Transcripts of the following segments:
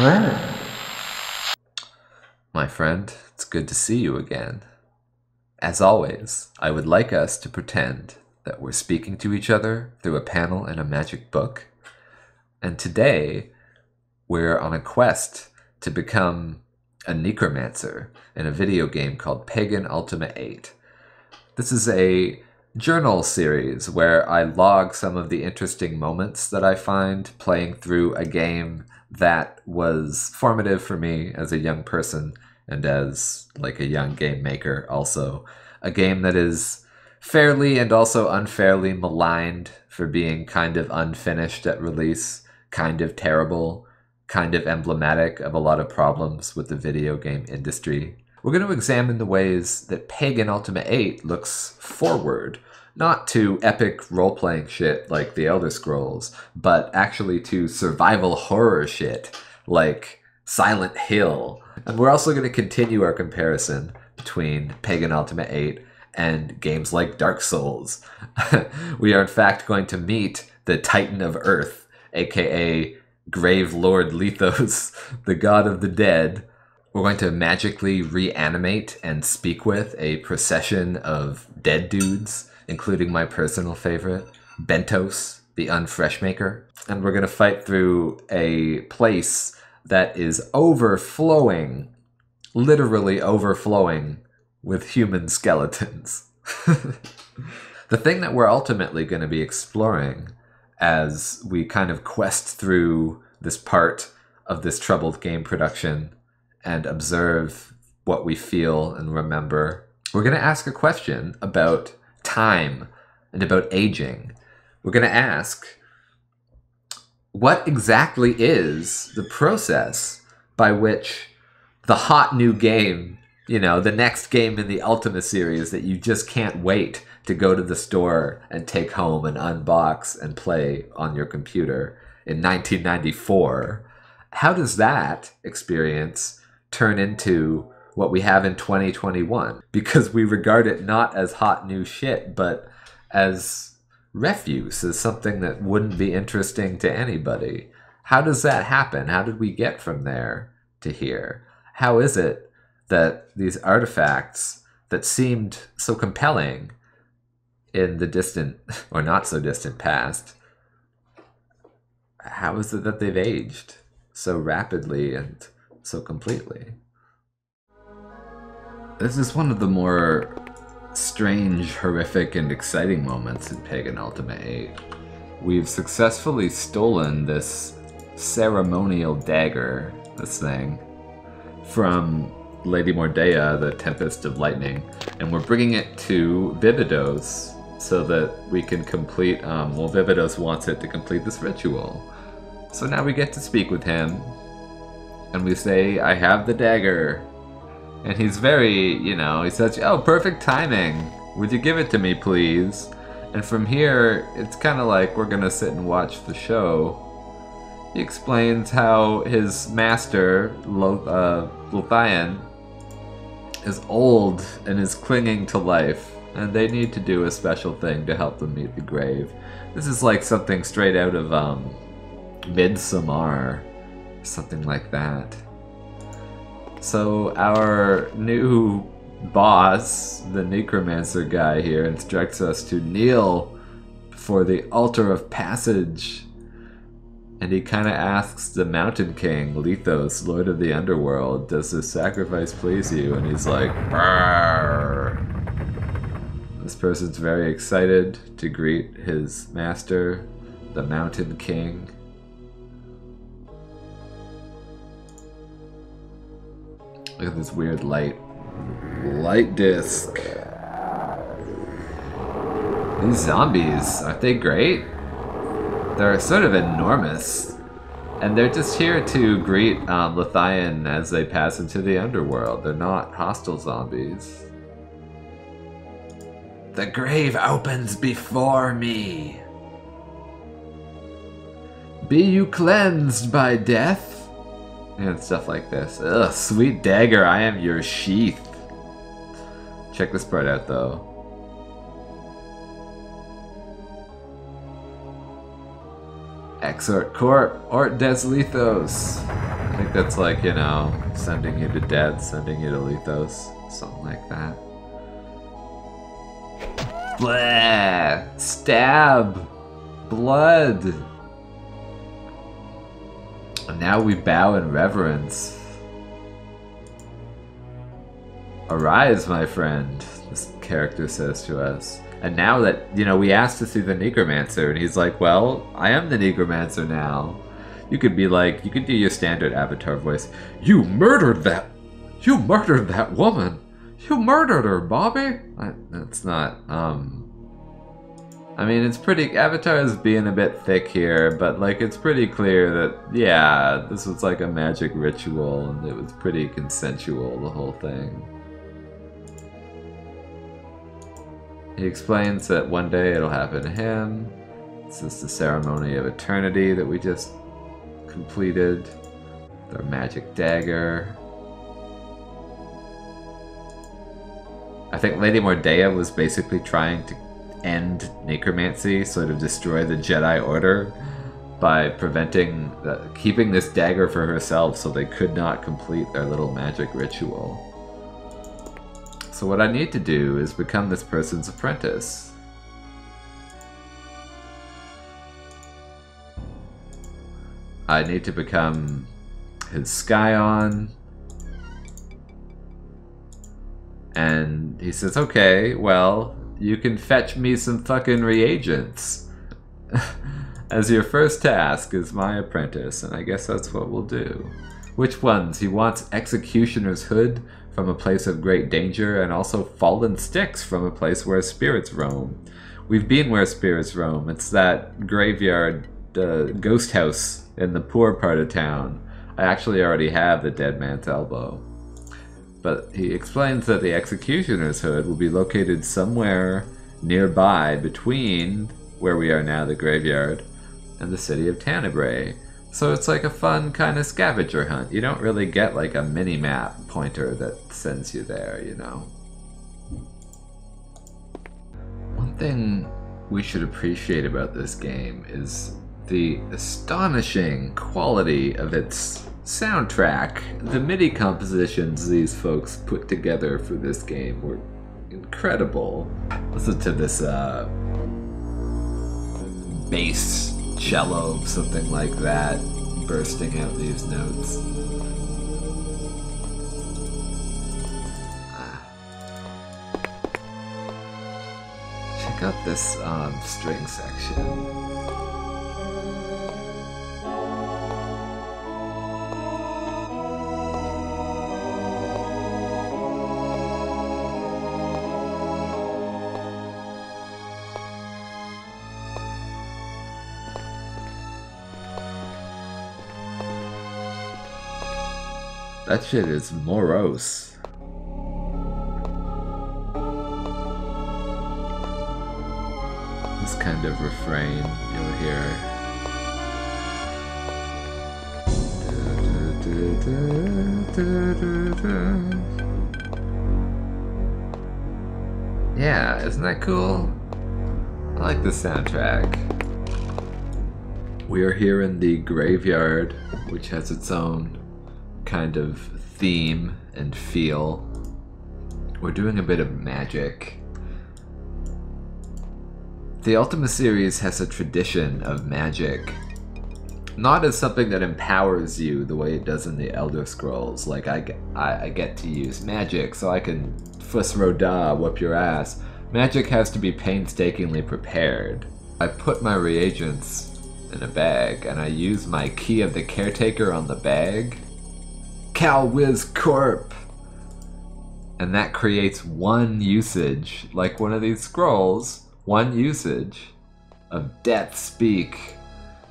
friend. My friend, it's good to see you again. As always, I would like us to pretend that we're speaking to each other through a panel in a magic book. And today, we're on a quest to become a necromancer in a video game called Pagan Ultima 8. This is a journal series where I log some of the interesting moments that I find playing through a game that was formative for me as a young person and as like a young game maker also. A game that is fairly and also unfairly maligned for being kind of unfinished at release kind of terrible kind of emblematic of a lot of problems with the video game industry. We're going to examine the ways that pagan ultima 8 looks forward not to epic role playing shit like the Elder Scrolls, but actually to survival horror shit like Silent Hill. And we're also going to continue our comparison between Pagan Ultima 8 and games like Dark Souls. we are, in fact, going to meet the Titan of Earth, aka Grave Lord Lithos, the god of the dead. We're going to magically reanimate and speak with a procession of dead dudes including my personal favorite, Bentos, the Unfresh Maker. And we're going to fight through a place that is overflowing, literally overflowing with human skeletons. the thing that we're ultimately going to be exploring as we kind of quest through this part of this troubled game production and observe what we feel and remember, we're going to ask a question about time and about aging, we're going to ask what exactly is the process by which the hot new game, you know, the next game in the Ultima series that you just can't wait to go to the store and take home and unbox and play on your computer in 1994. How does that experience turn into what we have in 2021 because we regard it not as hot new shit, but as refuse, as something that wouldn't be interesting to anybody. How does that happen? How did we get from there to here? How is it that these artifacts that seemed so compelling in the distant or not so distant past, how is it that they've aged so rapidly and so completely? This is one of the more strange, horrific, and exciting moments in Pagan Ultima 8. We've successfully stolen this ceremonial dagger, this thing, from Lady Mordea, the Tempest of Lightning, and we're bringing it to Vividos so that we can complete, um, well, Vividos wants it to complete this ritual. So now we get to speak with him, and we say, I have the dagger. And he's very, you know, he says, oh, perfect timing. Would you give it to me, please? And from here, it's kind of like we're going to sit and watch the show. He explains how his master, Lo- uh, Lothian, is old and is clinging to life, and they need to do a special thing to help them meet the grave. This is like something straight out of um, Midsommar, something like that. So our new boss, the necromancer guy here, instructs us to kneel before the altar of passage. And he kind of asks the Mountain King, Lithos, Lord of the Underworld, does this sacrifice please you? And he's like, Arr. This person's very excited to greet his master, the Mountain King. Look at this weird light. Light disc. These zombies, aren't they great? They're sort of enormous. And they're just here to greet um, Lothian as they pass into the underworld. They're not hostile zombies. The grave opens before me. Be you cleansed by death? And stuff like this. Ugh, sweet dagger, I am your sheath. Check this part out though. Exort Corp, Ort Des Lithos. I think that's like, you know, sending you to death, sending you to Lithos, something like that. Blah! Stab! Blood! And now we bow in reverence. Arise, my friend, this character says to us. And now that, you know, we asked to see the Necromancer, and he's like, well, I am the Necromancer now. You could be like, you could do your standard avatar voice. You murdered that, you murdered that woman. You murdered her, Bobby. I, that's not, um, I mean, it's pretty, Avatar is being a bit thick here, but like, it's pretty clear that, yeah, this was like a magic ritual, and it was pretty consensual, the whole thing. He explains that one day it'll happen to him. This is the ceremony of eternity that we just completed. Their magic dagger. I think Lady Mordea was basically trying to end necromancy, sort of destroy the Jedi Order by preventing, uh, keeping this dagger for herself so they could not complete their little magic ritual. So what I need to do is become this person's apprentice. I need to become his Scion. And he says, okay, well, you can fetch me some fucking reagents. As your first task is my apprentice, and I guess that's what we'll do. Which ones? He wants Executioner's Hood from a place of great danger, and also Fallen Sticks from a place where spirits roam. We've been where spirits roam. It's that graveyard uh, ghost house in the poor part of town. I actually already have the dead man's elbow. But he explains that the executioner's hood will be located somewhere nearby between where we are now, the graveyard, and the city of Tenebrae. So it's like a fun kind of scavenger hunt. You don't really get like a mini map pointer that sends you there, you know. One thing we should appreciate about this game is the astonishing quality of its soundtrack. The MIDI compositions these folks put together for this game were incredible. Listen to this uh, bass cello, something like that, bursting out these notes. Ah. Check out this um, string section. That shit is morose. This kind of refrain you'll hear. Yeah, isn't that cool? I like the soundtrack. We are here in the graveyard, which has its own kind of theme and feel. We're doing a bit of magic. The Ultima series has a tradition of magic. Not as something that empowers you the way it does in the Elder Scrolls. Like, I, I, I get to use magic so I can Fus Ro Dah, whoop your ass. Magic has to be painstakingly prepared. I put my reagents in a bag and I use my key of the caretaker on the bag CalWiz Corp. And that creates one usage, like one of these scrolls, one usage of death speak,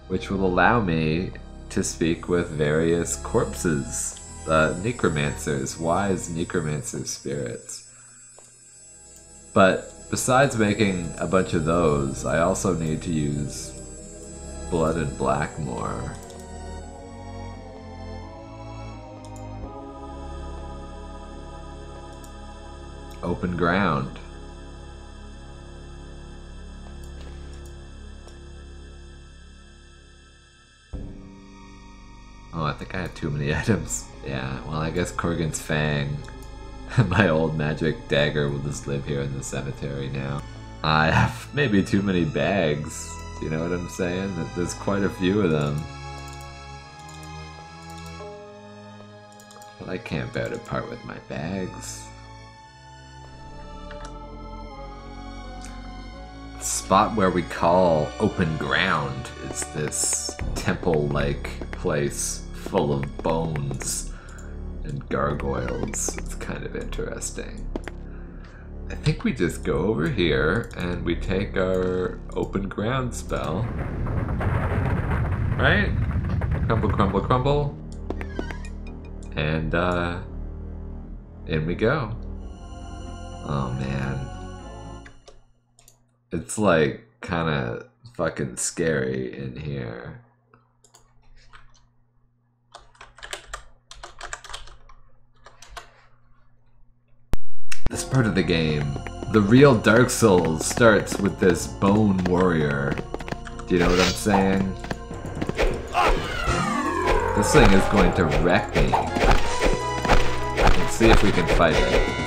which will allow me to speak with various corpses, necromancers, wise necromancer spirits. But besides making a bunch of those, I also need to use Blood and Blackmoor. Open ground. Oh, I think I have too many items. Yeah, well, I guess Korgan's Fang, and my old magic dagger, will just live here in the cemetery now. I have maybe too many bags. You know what I'm saying? There's quite a few of them. But I can't bear to part with my bags. Spot where we call open ground is this temple-like place full of bones and gargoyles. It's kind of interesting. I think we just go over here and we take our open ground spell. Right? Crumble, crumble, crumble. And, uh, in we go. Oh man. It's like kind of fucking scary in here. This part of the game, the real Dark Souls starts with this Bone Warrior. Do you know what I'm saying? This thing is going to wreck me. Let's see if we can fight it.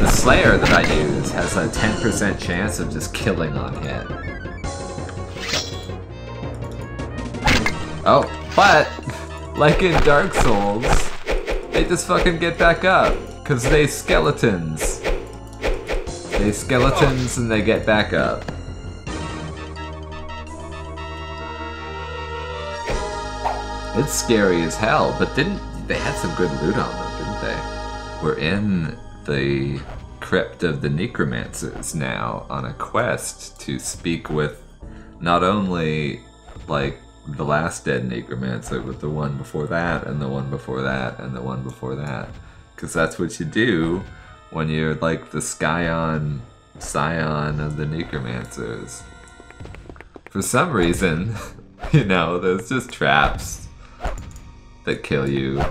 The Slayer that I use has a 10% chance of just killing on hit. Oh, but, like in Dark Souls, they just fucking get back up. Cause they skeletons. They skeletons and they get back up. It's scary as hell, but didn't they had some good loot on them, didn't they? We're in the crypt of the necromancers now on a quest to speak with not only like the last dead necromancer, but the one before that, and the one before that, and the one before that. Because that's what you do when you're like the Scion scion of the necromancers. For some reason, you know, there's just traps that kill you.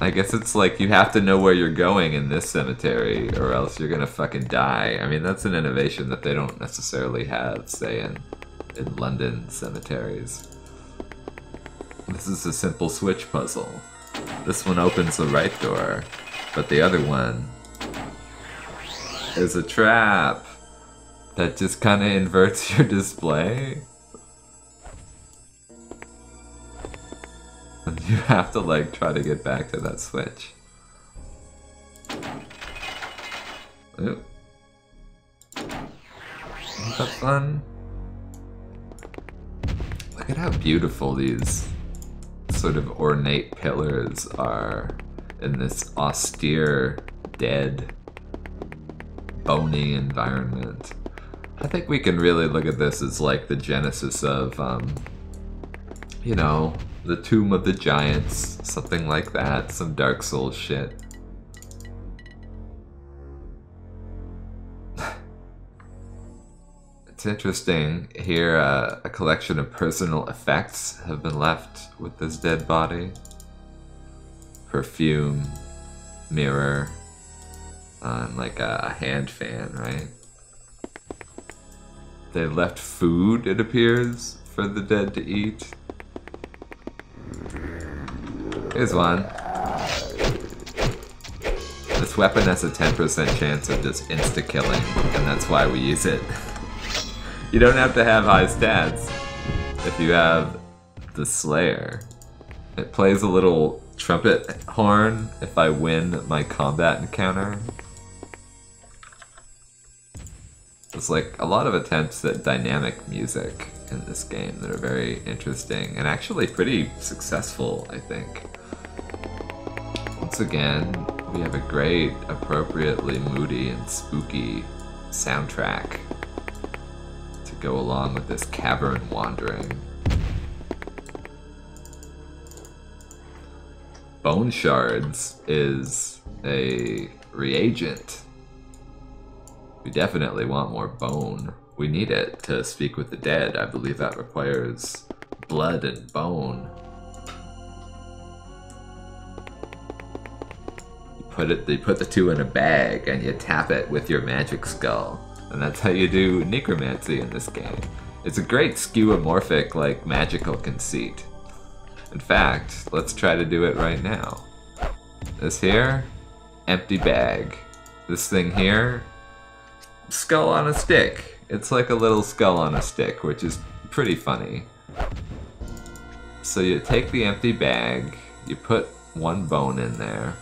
I guess it's like you have to know where you're going in this cemetery or else you're gonna fucking die. I mean, that's an innovation that they don't necessarily have, say, in, in London cemeteries. This is a simple switch puzzle. This one opens the right door, but the other one is a trap that just kind of inverts your display. You have to like try to get back to that switch. Isn't that fun? Look at how beautiful these sort of ornate pillars are in this austere, dead, bony environment. I think we can really look at this as like the genesis of, um, you know, the Tomb of the Giants, something like that, some Dark Souls shit. it's interesting here, uh, a collection of personal effects have been left with this dead body. Perfume, mirror, uh, and like a, a hand fan, right? They left food, it appears, for the dead to eat. Here's one. This weapon has a 10% chance of just insta-killing, and that's why we use it. you don't have to have high stats if you have the Slayer. It plays a little trumpet horn if I win my combat encounter. There's like a lot of attempts at dynamic music in this game that are very interesting and actually pretty successful, I think. Once again, we have a great, appropriately moody and spooky soundtrack to go along with this cavern wandering. Bone Shards is a reagent. We definitely want more bone. We need it to speak with the dead. I believe that requires blood and bone. You put it, they put the two in a bag and you tap it with your magic skull. And that's how you do necromancy in this game. It's a great skeuomorphic, like, magical conceit. In fact, let's try to do it right now. This here, empty bag. This thing here, skull on a stick. It's like a little skull on a stick, which is pretty funny. So you take the empty bag, you put one bone in there,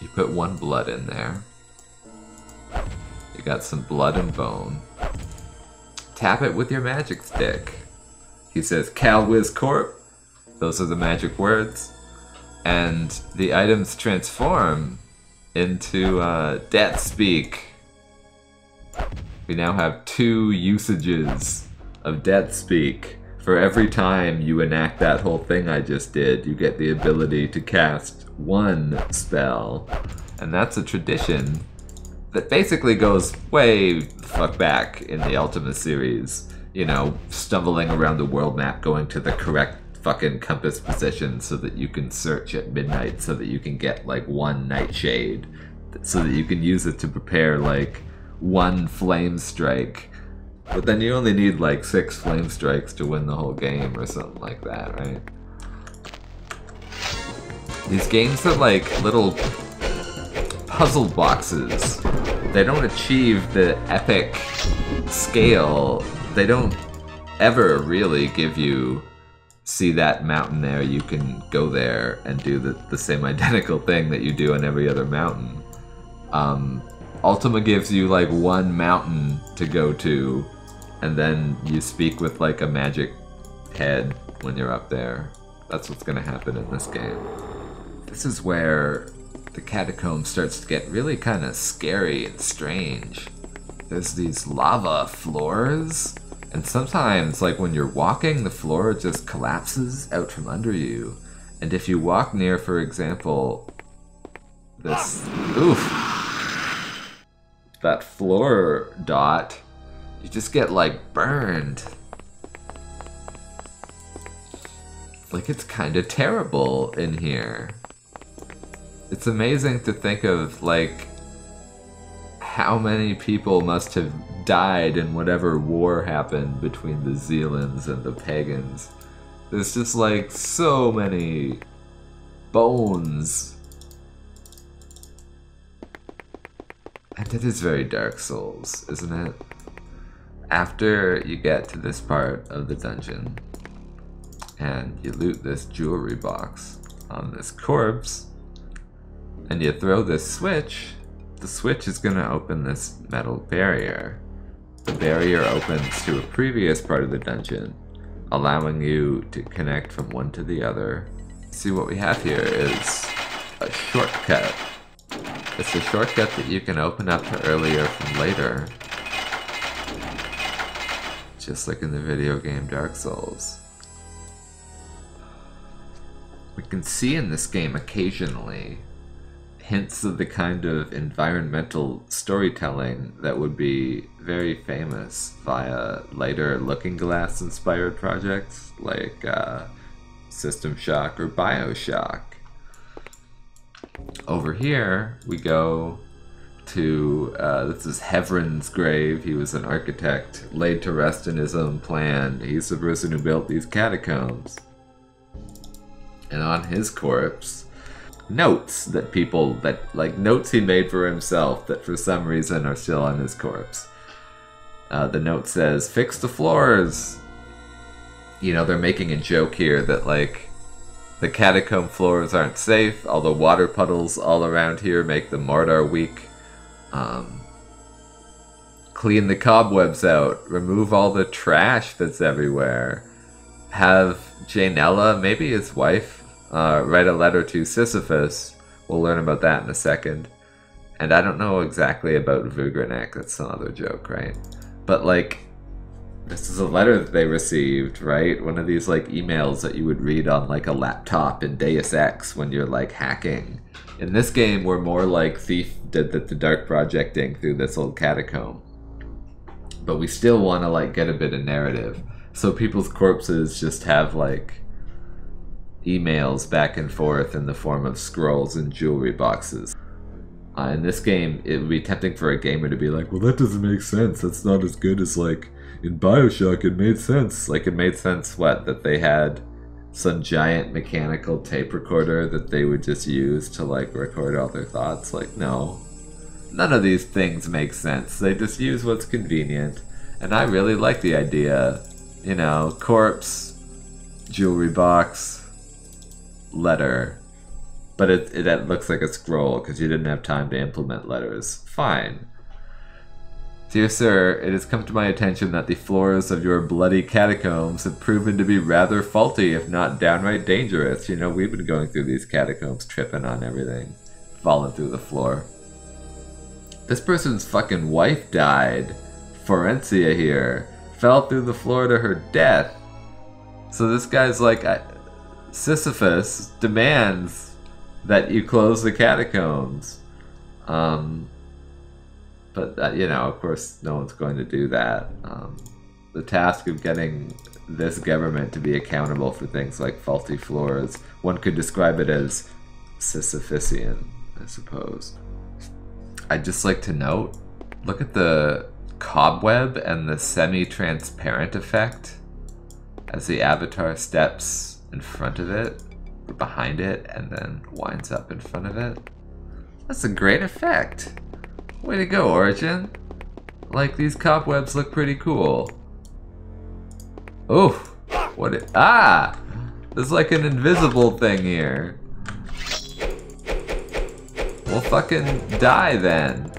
you put one blood in there, you got some blood and bone. Tap it with your magic stick. He says, Calwiz Corp. Those are the magic words. And the items transform into uh, Death Speak. We now have two usages of Death Speak. For every time you enact that whole thing I just did, you get the ability to cast one spell. And that's a tradition that basically goes way fuck back in the Ultima series. You know, stumbling around the world map, going to the correct fucking compass position so that you can search at midnight so that you can get like one nightshade so that you can use it to prepare like one flame strike. But then you only need like six flame strikes to win the whole game or something like that right? These games are like little puzzle boxes. They don't achieve the epic scale. They don't ever really give you see that mountain there, you can go there and do the, the same identical thing that you do on every other mountain. Um, Ultima gives you like one mountain to go to, and then you speak with like a magic head when you're up there. That's what's gonna happen in this game. This is where the catacomb starts to get really kind of scary and strange. There's these lava floors and sometimes, like when you're walking, the floor just collapses out from under you. And if you walk near, for example, this. Oof! That floor dot, you just get like burned. Like it's kind of terrible in here. It's amazing to think of like how many people must have died in whatever war happened between the Zealans and the pagans. There's just like so many bones. And it is very Dark Souls, isn't it? After you get to this part of the dungeon and you loot this jewelry box on this corpse and you throw this switch the switch is going to open this metal barrier. The barrier opens to a previous part of the dungeon, allowing you to connect from one to the other. See what we have here is a shortcut. It's a shortcut that you can open up to earlier from later. Just like in the video game Dark Souls. We can see in this game occasionally hints of the kind of environmental storytelling that would be very famous via later Looking Glass inspired projects like uh, System Shock or Bioshock. Over here, we go to uh, this is Hevron's grave. He was an architect laid to rest in his own plan. He's the person who built these catacombs. And on his corpse, notes that people that like notes he made for himself that for some reason are still on his corpse. Uh, the note says, "Fix the floors." You know, they're making a joke here that like the catacomb floors aren't safe. All the water puddles all around here make the mortar weak. Um, clean the cobwebs out. Remove all the trash that's everywhere. Have Janella, maybe his wife, uh, write a letter to Sisyphus. We'll learn about that in a second. And I don't know exactly about Vugranek, that's another joke, right? But like, this is a letter that they received, right? One of these like emails that you would read on like a laptop in Deus Ex when you're like hacking. In this game, we're more like Thief did the, the dark projecting through this old catacomb. But we still want to like get a bit of narrative. So people's corpses just have like emails back and forth in the form of scrolls and jewelry boxes. Uh, in this game, it would be tempting for a gamer to be like, well, that doesn't make sense. That's not as good as, like, in Bioshock, it made sense. Like, it made sense, what, that they had some giant mechanical tape recorder that they would just use to like record all their thoughts. Like, no. None of these things make sense. They just use what's convenient. And I really like the idea. You know, corpse, jewelry box, letter. But it, it, it looks like a scroll because you didn't have time to implement letters. Fine. Dear sir, it has come to my attention that the floors of your bloody catacombs have proven to be rather faulty, if not downright dangerous. You know, we've been going through these catacombs, tripping on everything, falling through the floor. This person's fucking wife died. Forencia here. Fell through the floor to her death. So this guy's like, Sisyphus demands that you close the catacombs. Um, but uh, you know, of course, no one's going to do that. Um, the task of getting this government to be accountable for things like faulty floors, one could describe it as Sisyphusian, I suppose. I'd just like to note, look at the cobweb and the semi-transparent effect as the avatar steps in front of it, behind it, and then winds up in front of it. That's a great effect. Way to go, Origin. Like, these cobwebs look pretty cool. Oh, what it- Ah! There's like an invisible thing here. We'll fucking die then.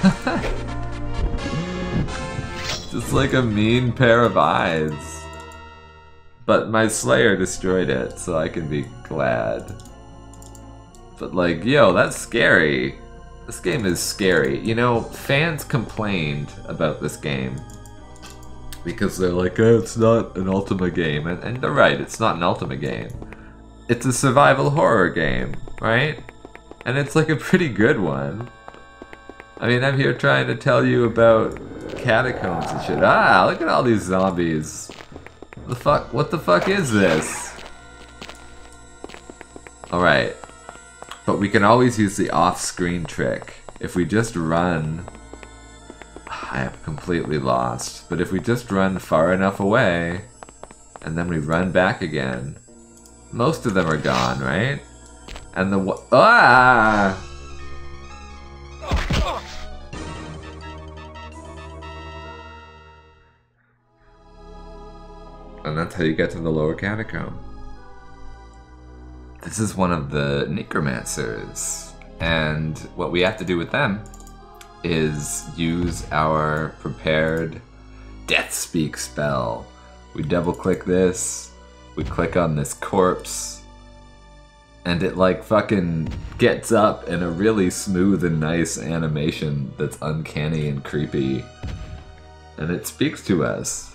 Just like a mean pair of eyes. But my Slayer destroyed it, so I can be glad. But like, yo, that's scary. This game is scary. You know, fans complained about this game because they're like, oh, it's not an Ultima game. And, and they're right, it's not an Ultima game. It's a survival horror game, right? And it's like a pretty good one. I mean, I'm here trying to tell you about catacombs and shit. Ah, look at all these zombies. The fuck? What the fuck is this? Alright. But we can always use the off-screen trick. If we just run... I am completely lost. But if we just run far enough away, and then we run back again, most of them are gone, right? And the... Ah! And that's how you get to the lower catacomb. This is one of the necromancers, and what we have to do with them is use our prepared death speak spell. We double click this, we click on this corpse, and it like fucking gets up in a really smooth and nice animation that's uncanny and creepy. And it speaks to us.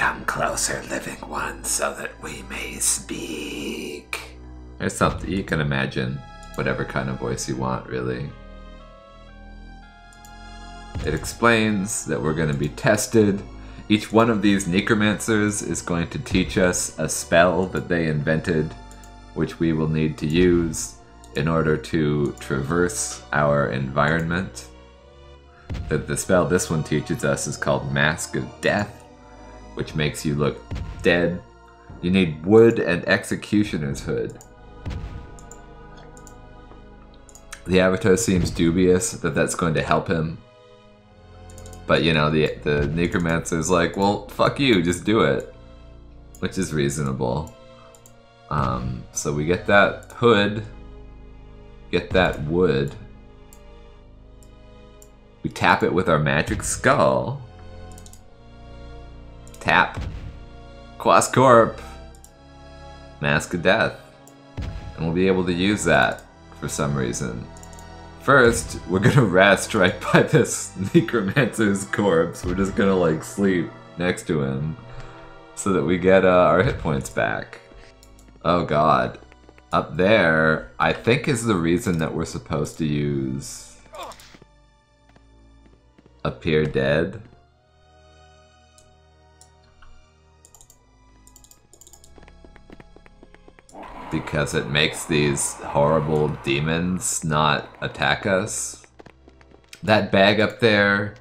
Come closer, living one, so that we may speak. There's something you can imagine whatever kind of voice you want, really. It explains that we're going to be tested. Each one of these necromancers is going to teach us a spell that they invented, which we will need to use in order to traverse our environment. The, the spell this one teaches us is called Mask of Death which makes you look dead. You need wood and executioner's hood. The avatar seems dubious that that's going to help him. But you know, the the necromancer's like, well, fuck you, just do it. Which is reasonable. Um, so we get that hood, get that wood. We tap it with our magic skull. Tap. Quascorp. Mask of Death. And we'll be able to use that for some reason. First, we're gonna rest right by this necromancer's corpse. We're just gonna like sleep next to him so that we get uh, our hit points back. Oh god. Up there, I think is the reason that we're supposed to use Appear Dead. Because it makes these horrible demons not attack us. That bag up there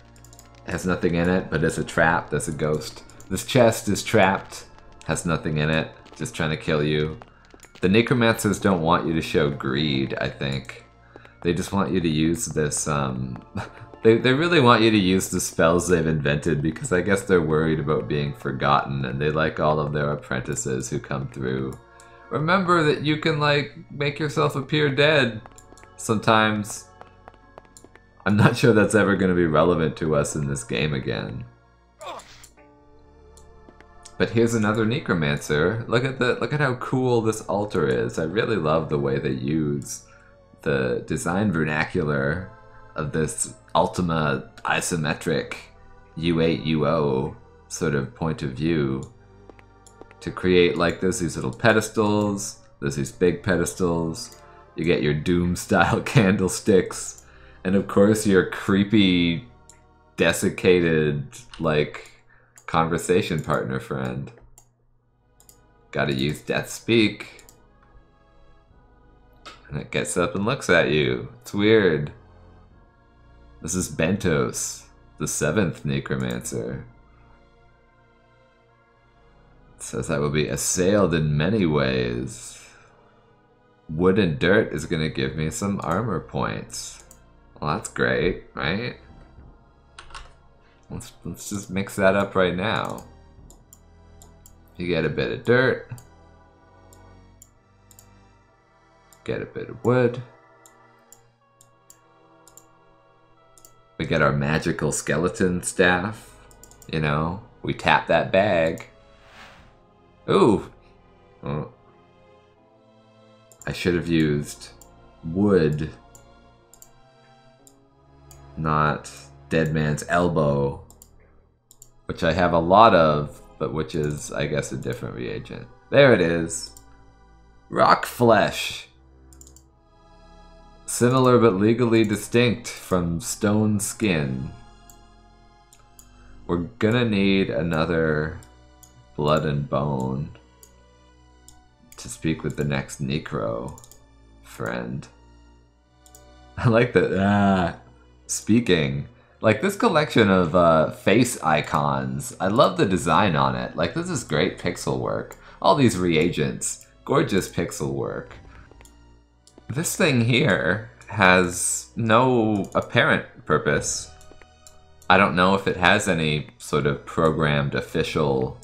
has nothing in it, but it's a trap. That's a ghost. This chest is trapped, has nothing in it, just trying to kill you. The necromancers don't want you to show greed, I think. They just want you to use this, um... they, they really want you to use the spells they've invented because I guess they're worried about being forgotten and they like all of their apprentices who come through. Remember that you can, like, make yourself appear dead sometimes. I'm not sure that's ever going to be relevant to us in this game again. But here's another necromancer. Look at the look at how cool this altar is. I really love the way they use the design vernacular of this Ultima isometric U8 UO sort of point of view to create like there's these little pedestals, there's these big pedestals, you get your Doom style candlesticks, and of course your creepy desiccated like conversation partner friend. Gotta use Death Speak. And it gets up and looks at you. It's weird. This is Bentos, the seventh necromancer. Says I will be assailed in many ways. Wood and dirt is going to give me some armor points. Well, that's great, right? Let's, let's just mix that up right now. You get a bit of dirt. Get a bit of wood. We get our magical skeleton staff. You know, we tap that bag. Ooh. Oh. I should have used wood, not Dead Man's Elbow, which I have a lot of, but which is, I guess, a different reagent. There it is. Rock Flesh. Similar but legally distinct from Stone Skin. We're gonna need another Blood and Bone to speak with the next Necro friend. I like that. Ah, speaking. Like this collection of uh, face icons, I love the design on it. Like this is great pixel work. All these reagents, gorgeous pixel work. This thing here has no apparent purpose. I don't know if it has any sort of programmed official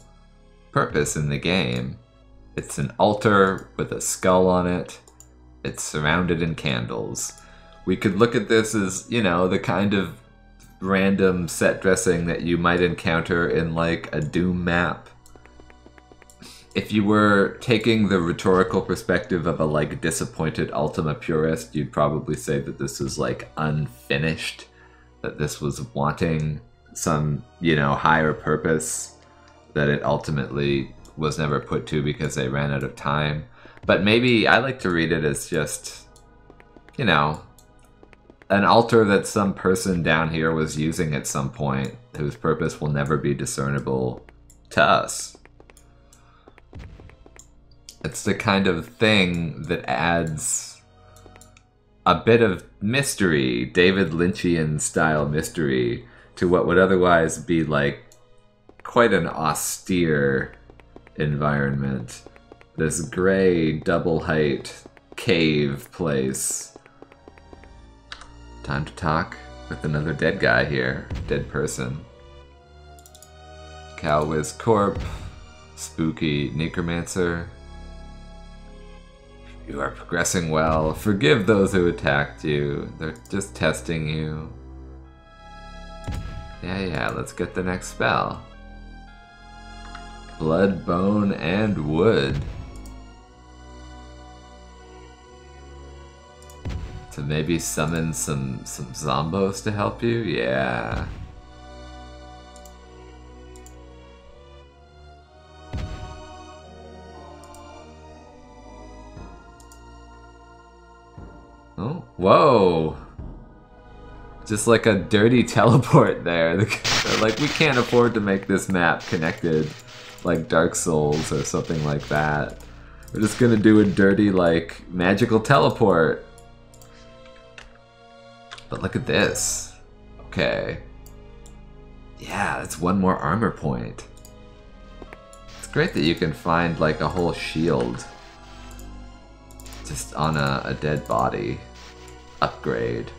purpose in the game. It's an altar with a skull on it. It's surrounded in candles. We could look at this as, you know, the kind of random set dressing that you might encounter in like a Doom map. If you were taking the rhetorical perspective of a like disappointed Ultima purist, you'd probably say that this is like unfinished, that this was wanting some, you know, higher purpose that it ultimately was never put to because they ran out of time. But maybe I like to read it as just, you know, an altar that some person down here was using at some point whose purpose will never be discernible to us. It's the kind of thing that adds a bit of mystery, David Lynchian style mystery, to what would otherwise be like quite an austere environment. This gray double height cave place Time to talk with another dead guy here. Dead person. Calwiz Corp. Spooky Necromancer. You are progressing well. Forgive those who attacked you. They're just testing you. Yeah, yeah, let's get the next spell. Blood, bone, and wood. To maybe summon some, some zombos to help you? Yeah. Oh, whoa! Just like a dirty teleport there. like, we can't afford to make this map connected like Dark Souls or something like that. We're just gonna do a dirty, like, magical teleport. But look at this. Okay. Yeah, that's one more armor point. It's great that you can find like a whole shield just on a, a dead body upgrade.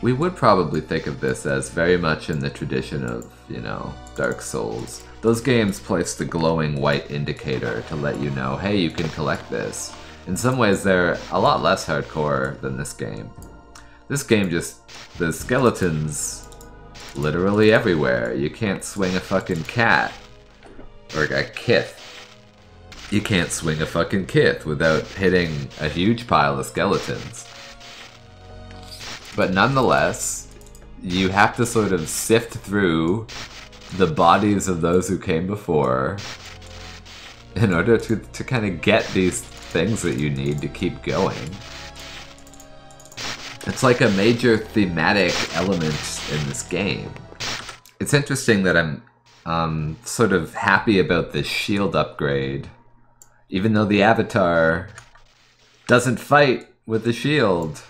We would probably think of this as very much in the tradition of, you know, Dark Souls. Those games place the glowing white indicator to let you know, hey, you can collect this. In some ways, they're a lot less hardcore than this game. This game just, the skeletons literally everywhere. You can't swing a fucking cat. Or a kith. You can't swing a fucking kith without hitting a huge pile of skeletons. But nonetheless, you have to sort of sift through the bodies of those who came before in order to, to kind of get these things that you need to keep going. It's like a major thematic element in this game. It's interesting that I'm um, sort of happy about this shield upgrade, even though the avatar doesn't fight with the shield.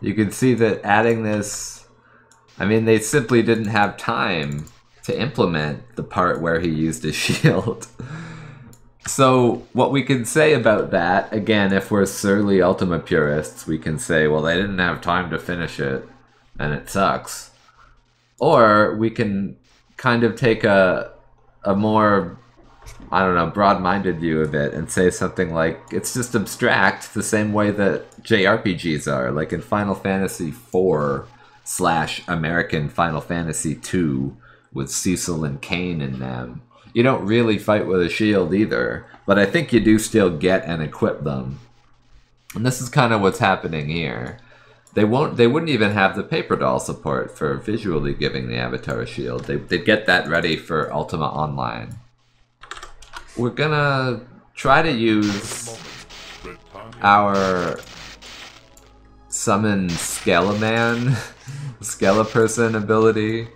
You can see that adding this, I mean, they simply didn't have time to implement the part where he used his shield. so what we can say about that, again, if we're surly Ultima purists, we can say, well, they didn't have time to finish it, and it sucks. Or we can kind of take a a more I don't know, broad-minded view of it and say something like it's just abstract the same way that JRPGs are. Like in Final Fantasy IV slash American Final Fantasy II, with Cecil and Kane in them. You don't really fight with a shield either, but I think you do still get and equip them. And this is kind of what's happening here. They won't. They wouldn't even have the paper doll support for visually giving the avatar a shield. They, they'd get that ready for Ultima Online. We're gonna try to use our summon Skeleman, Skeleperson ability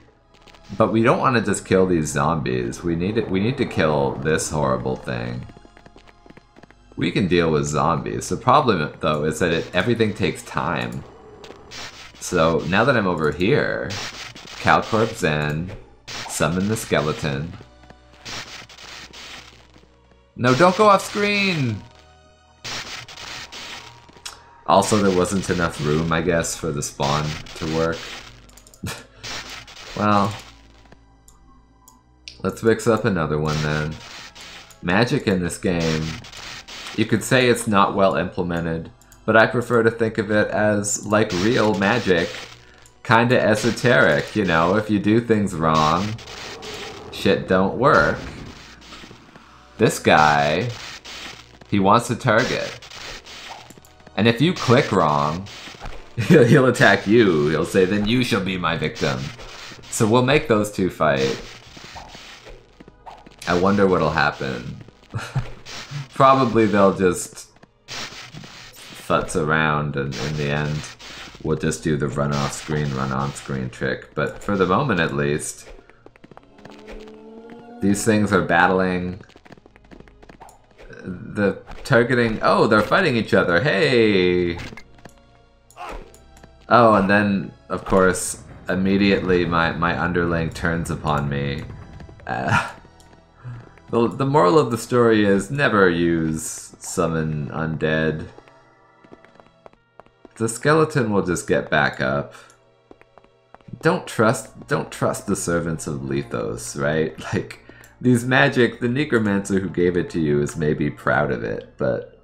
but we don't want to just kill these zombies. We need. We need to kill this horrible thing. We can deal with zombies. The problem, though, is that it, everything takes time. So now that I'm over here, Calcorp in, summon the skeleton. No, don't go off screen! Also, there wasn't enough room, I guess, for the spawn to work. well, Let's mix up another one then. Magic in this game, you could say it's not well implemented, but I prefer to think of it as like real magic, kinda esoteric, you know, if you do things wrong, shit don't work. This guy, he wants a target. And if you click wrong, he'll attack you. He'll say, then you shall be my victim. So we'll make those two fight. I wonder what'll happen. Probably they'll just futz around and in the end we'll just do the run off screen, run on screen trick. But for the moment at least, these things are battling. The targeting, oh, they're fighting each other, hey! Oh, and then, of course, immediately my, my underling turns upon me. Uh, the, the moral of the story is never use summon undead. The skeleton will just get back up. Don't trust don't trust the servants of Lithos, right? Like these magic, the necromancer who gave it to you is maybe proud of it, but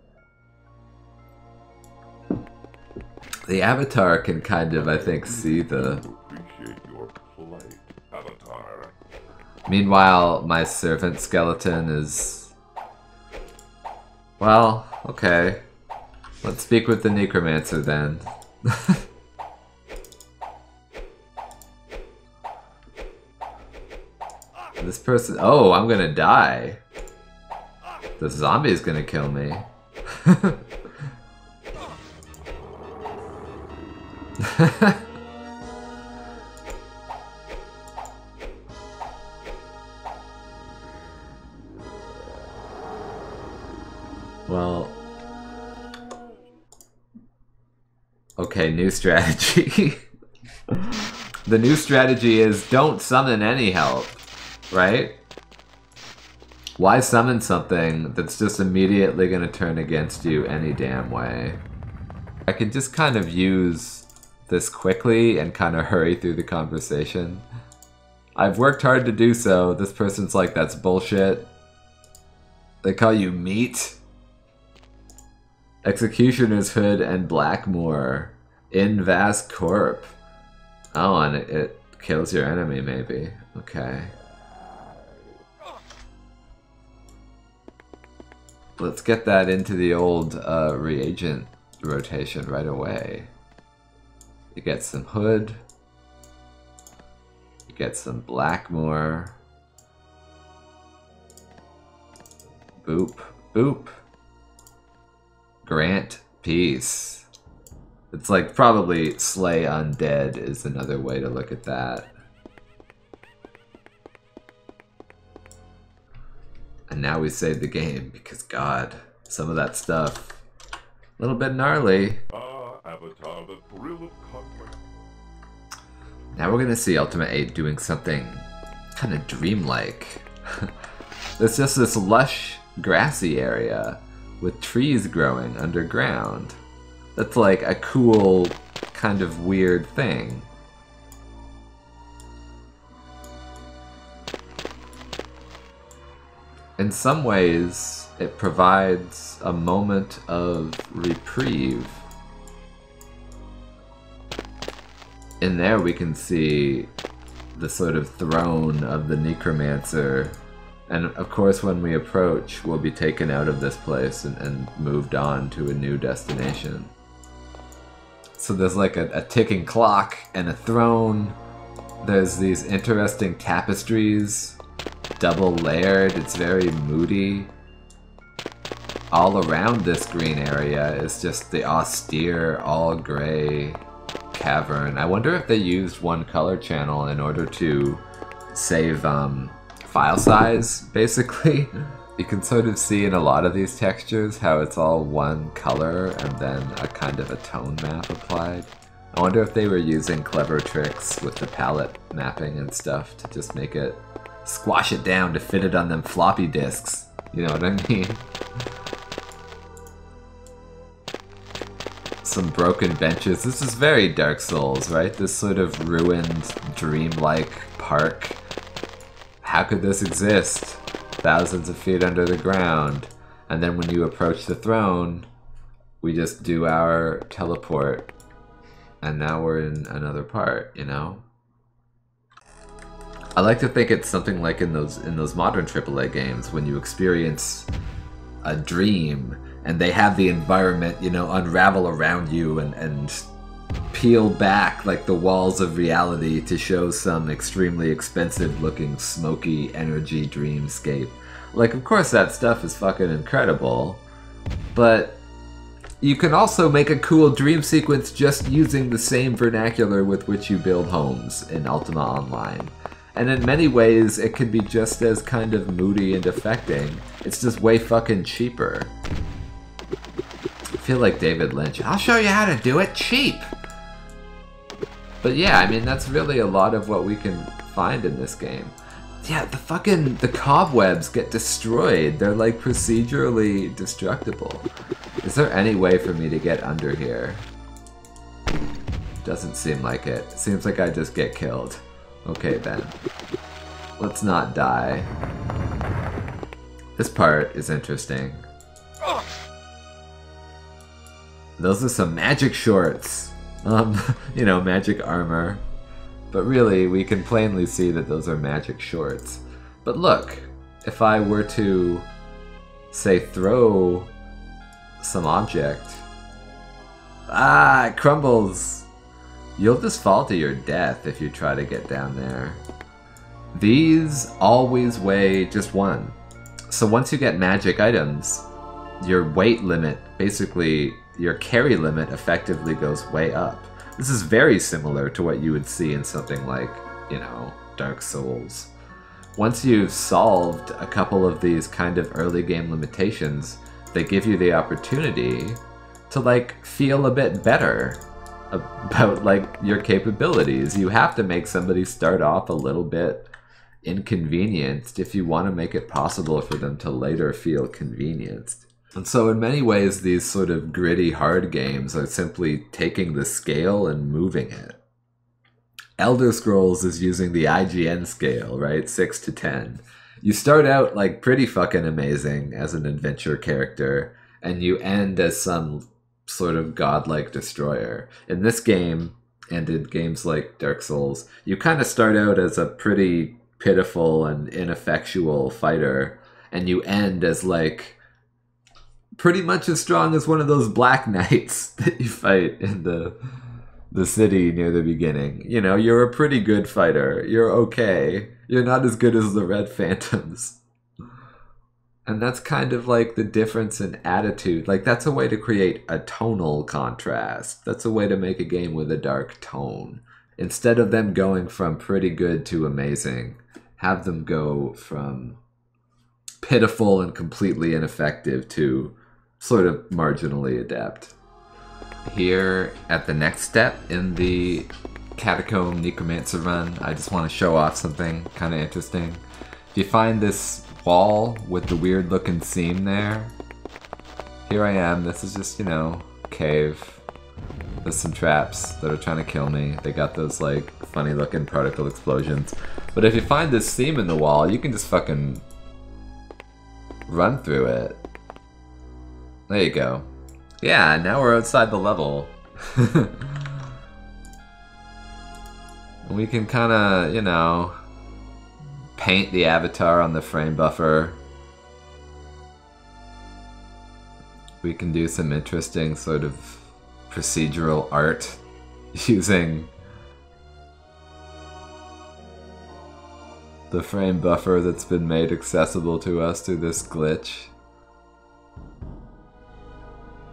the avatar can kind of, I think, see the Meanwhile, my servant skeleton is... Well, okay. Let's speak with the necromancer then. this person... Oh, I'm gonna die. The zombie is gonna kill me. Well... Okay, new strategy. the new strategy is don't summon any help, right? Why summon something that's just immediately going to turn against you any damn way? I can just kind of use this quickly and kind of hurry through the conversation. I've worked hard to do so. This person's like, that's bullshit. They call you meat. Executioner's Hood and Blackmoor. In Vast Corp. Oh, and it, kills your enemy, maybe. Okay. Let's get that into the old uh, reagent rotation right away. You get some Hood. You get some Blackmoor. Boop. Boop. Grant peace. It's like probably slay undead is another way to look at that. And now we save the game because god, some of that stuff a little bit gnarly. Ah, Avatar, the thrill of conquest. Now we're gonna see Ultima 8 doing something kind of dreamlike. it's just this lush, grassy area with trees growing underground. That's like a cool, kind of weird thing. In some ways, it provides a moment of reprieve. In there we can see the sort of throne of the necromancer and of course, when we approach, we'll be taken out of this place and, and moved on to a new destination. So there's like a, a ticking clock and a throne. There's these interesting tapestries, double layered. It's very moody. All around this green area is just the austere, all gray cavern. I wonder if they used one color channel in order to save um, file size, basically. You can sort of see in a lot of these textures how it's all one color and then a kind of a tone map applied. I wonder if they were using clever tricks with the palette mapping and stuff to just make it squash it down to fit it on them floppy disks. You know what I mean? Some broken benches. This is very Dark Souls, right? This sort of ruined, dreamlike park how could this exist? Thousands of feet under the ground. And then when you approach the throne, we just do our teleport. And now we're in another part, you know? I like to think it's something like in those in those modern AAA games when you experience a dream and they have the environment, you know, unravel around you and, and peel back like the walls of reality to show some extremely expensive looking smoky energy dreamscape. Like of course that stuff is fucking incredible, but you can also make a cool dream sequence just using the same vernacular with which you build homes in Ultima Online. And in many ways, it can be just as kind of moody and affecting. It's just way fucking cheaper. Feel like David Lynch. I'll show you how to do it cheap! But yeah, I mean, that's really a lot of what we can find in this game. Yeah, the fucking, the cobwebs get destroyed. They're like procedurally destructible. Is there any way for me to get under here? Doesn't seem like it. Seems like I just get killed. Okay then. Let's not die. This part is interesting. Those are some magic shorts um, you know, magic armor. But really, we can plainly see that those are magic shorts. But look, if I were to, say, throw some object, ah, it crumbles. You'll just fall to your death if you try to get down there. These always weigh just one. So once you get magic items, your weight limit basically your carry limit effectively goes way up. This is very similar to what you would see in something like, you know, Dark Souls. Once you've solved a couple of these kind of early game limitations, they give you the opportunity to like feel a bit better. about like your capabilities. You have to make somebody start off a little bit inconvenienced if you want to make it possible for them to later feel convenienced. And so, in many ways, these sort of gritty, hard games are simply taking the scale and moving it. Elder Scrolls is using the IGN scale, right? 6 to 10. You start out like pretty fucking amazing as an adventure character, and you end as some sort of godlike destroyer. In this game, and in games like Dark Souls, you kind of start out as a pretty pitiful and ineffectual fighter, and you end as like pretty much as strong as one of those black knights that you fight in the the city near the beginning. You know, you're a pretty good fighter. You're okay. You're not as good as the Red Phantoms. And that's kind of like the difference in attitude. Like, that's a way to create a tonal contrast. That's a way to make a game with a dark tone. Instead of them going from pretty good to amazing, have them go from pitiful and completely ineffective to sort of marginally adept. Here at the next step in the Catacomb Necromancer run, I just want to show off something kind of interesting. If you find this wall with the weird looking seam there. Here I am, this is just, you know, cave. There's some traps that are trying to kill me. They got those like funny looking particle explosions. But if you find this seam in the wall, you can just fucking run through it. There you go. Yeah, now we're outside the level. we can kind of, you know, paint the avatar on the frame buffer. We can do some interesting sort of procedural art using the frame buffer that's been made accessible to us through this glitch.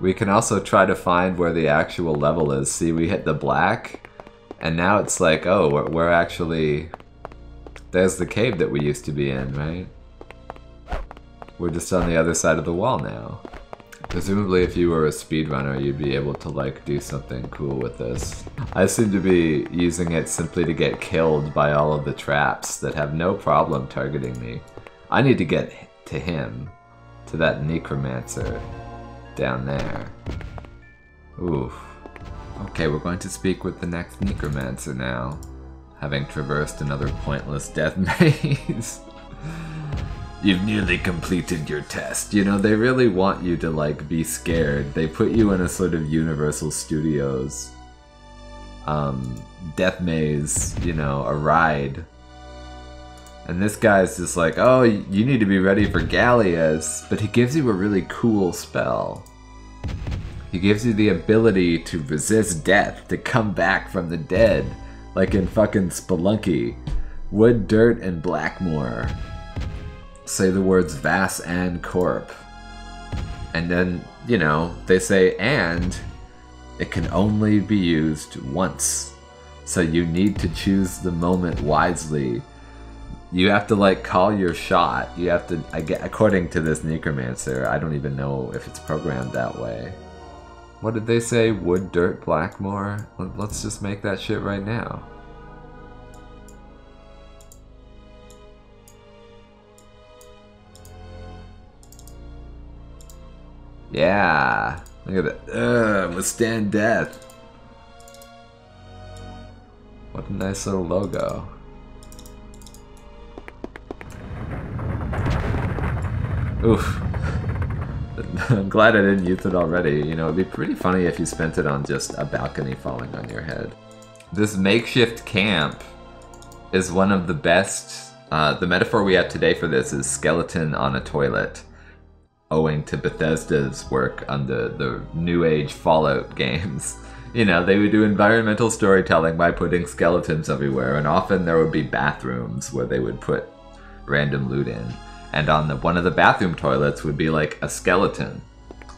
We can also try to find where the actual level is. See, we hit the black, and now it's like, oh, we're, we're actually there's the cave that we used to be in, right? We're just on the other side of the wall now. Presumably if you were a speedrunner, you'd be able to like do something cool with this. I seem to be using it simply to get killed by all of the traps that have no problem targeting me. I need to get to him, to that necromancer down there. Oof. Okay, we're going to speak with the next necromancer now having traversed another pointless death maze. You've nearly completed your test. You know, they really want you to, like, be scared. They put you in a sort of Universal Studios um, death maze, you know, a ride. And this guy's just like, oh, you need to be ready for Gallias. But he gives you a really cool spell. He gives you the ability to resist death, to come back from the dead like in fucking Spelunky. Wood, Dirt, and Blackmoor. Say the words Vass and Corp. And then, you know, they say and it can only be used once. So you need to choose the moment wisely. You have to like call your shot. You have to I get according to this necromancer, I don't even know if it's programmed that way. What did they say? Wood, dirt, Blackmoor? Let's just make that shit right now. Yeah. Look at that. Ugh, withstand death. What a nice little logo. Oof. I'm glad I didn't use it already. You know, it'd be pretty funny if you spent it on just a balcony falling on your head. This makeshift camp is one of the best. Uh, the metaphor we have today for this is skeleton on a toilet, owing to Bethesda's work on the, the New Age Fallout games. You know, they would do environmental storytelling by putting skeletons everywhere, and often there would be bathrooms where they would put random loot in and on the, one of the bathroom toilets would be like a skeleton.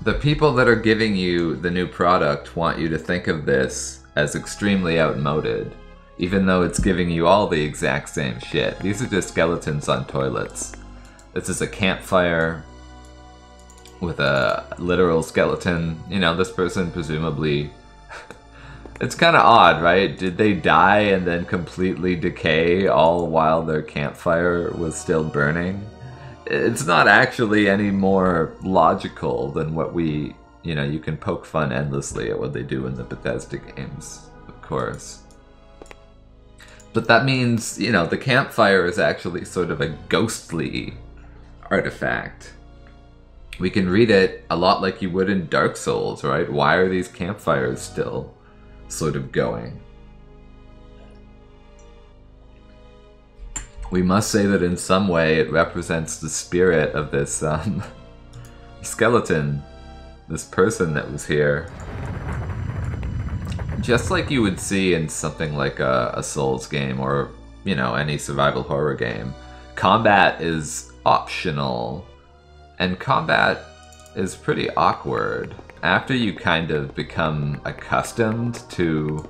The people that are giving you the new product want you to think of this as extremely outmoded, even though it's giving you all the exact same shit. These are just skeletons on toilets. This is a campfire with a literal skeleton. You know, this person presumably It's kind of odd, right? Did they die and then completely decay all while their campfire was still burning? It's not actually any more logical than what we, you know, you can poke fun endlessly at what they do in the Bethesda games, of course. But that means, you know, the campfire is actually sort of a ghostly artifact. We can read it a lot like you would in Dark Souls, right? Why are these campfires still sort of going? We must say that in some way it represents the spirit of this um, skeleton, this person that was here. Just like you would see in something like a, a Souls game or, you know, any survival horror game, combat is optional and combat is pretty awkward. After you kind of become accustomed to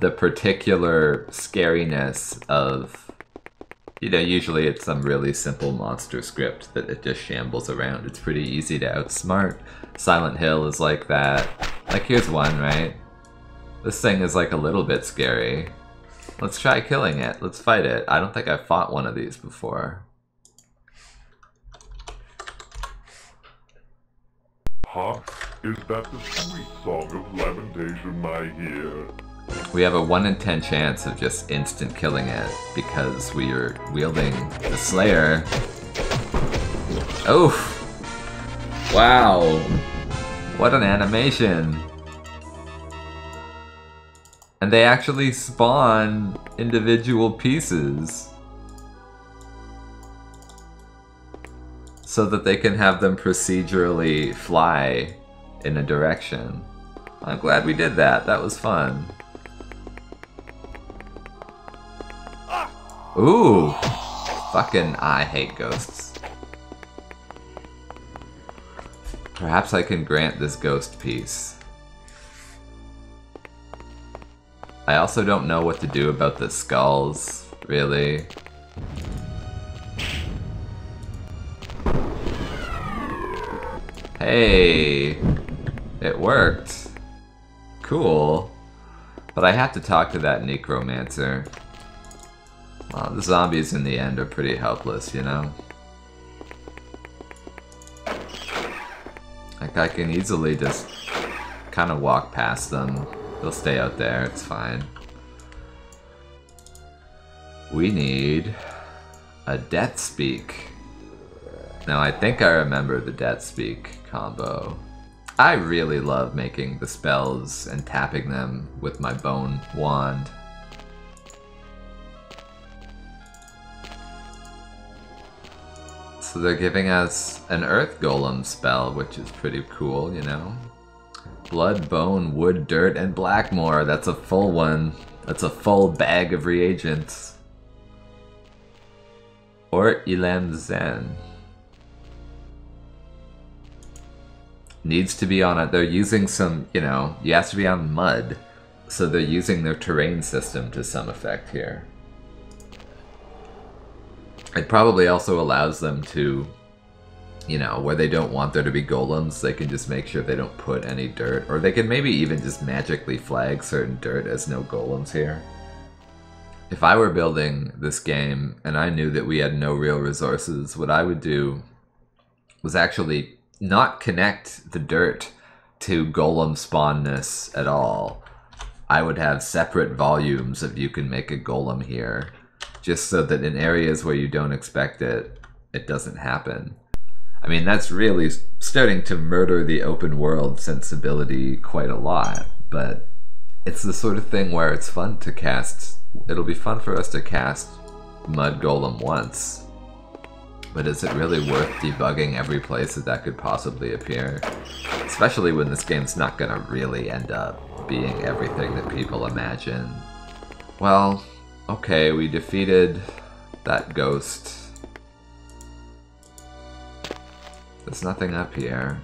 the particular scariness of, you know, usually it's some really simple monster script that it just shambles around. It's pretty easy to outsmart. Silent Hill is like that. Like, here's one, right? This thing is like a little bit scary. Let's try killing it. Let's fight it. I don't think I've fought one of these before. Huh? Is that the sweet song of lamentation I hear? We have a 1 in 10 chance of just instant killing it because we are wielding the Slayer. Oh! Wow! What an animation! And they actually spawn individual pieces. so that they can have them procedurally fly in a direction. I'm glad we did that. That was fun. Ooh! Fucking I hate ghosts. Perhaps I can grant this ghost piece. I also don't know what to do about the skulls, really. Hey! It worked. Cool. But I have to talk to that necromancer. Well, the zombies in the end are pretty helpless, you know? Like, I can easily just kind of walk past them. They'll stay out there, it's fine. We need a death speak. Now I think I remember the death speak combo. I really love making the spells and tapping them with my bone wand. So they're giving us an earth golem spell, which is pretty cool, you know? Blood, bone, wood, dirt, and Blackmoor. That's a full one. That's a full bag of reagents. Or Elam Zen. needs to be on it. They're using some, you know, you have to be on mud. So they're using their terrain system to some effect here. It probably also allows them to, you know, where they don't want there to be golems, they can just make sure they don't put any dirt. Or they can maybe even just magically flag certain dirt as no golems here. If I were building this game and I knew that we had no real resources, what I would do was actually not connect the dirt to golem spawnness at all. I would have separate volumes of you can make a golem here, just so that in areas where you don't expect it, it doesn't happen. I mean, that's really starting to murder the open world sensibility quite a lot, but it's the sort of thing where it's fun to cast. It'll be fun for us to cast Mud Golem once, but is it really worth debugging every place that that could possibly appear? Especially when this game's not gonna really end up being everything that people imagine. Well, okay, we defeated that ghost. There's nothing up here.